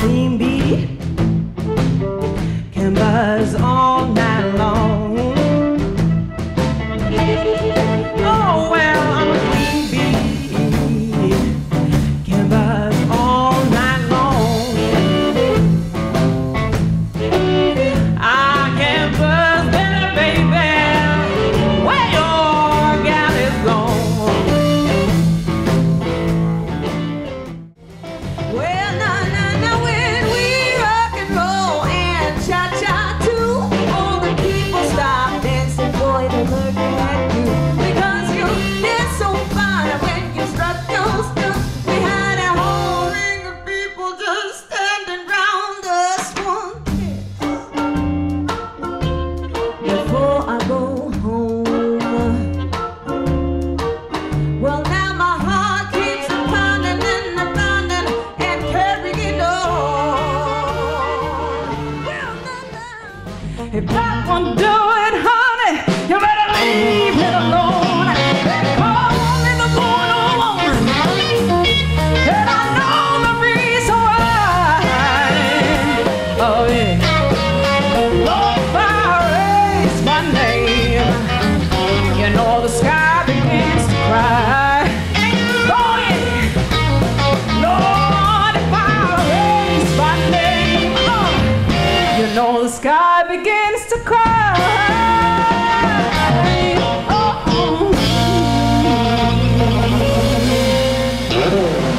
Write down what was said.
queen bee can buzz on. If that won't do it, honey, you better leave it alone. They call me the border woman, and I know the reason why. Oh yeah. Lord, I raise my name, you know the sky begins to cry. know the sky to cry. Oh. oh.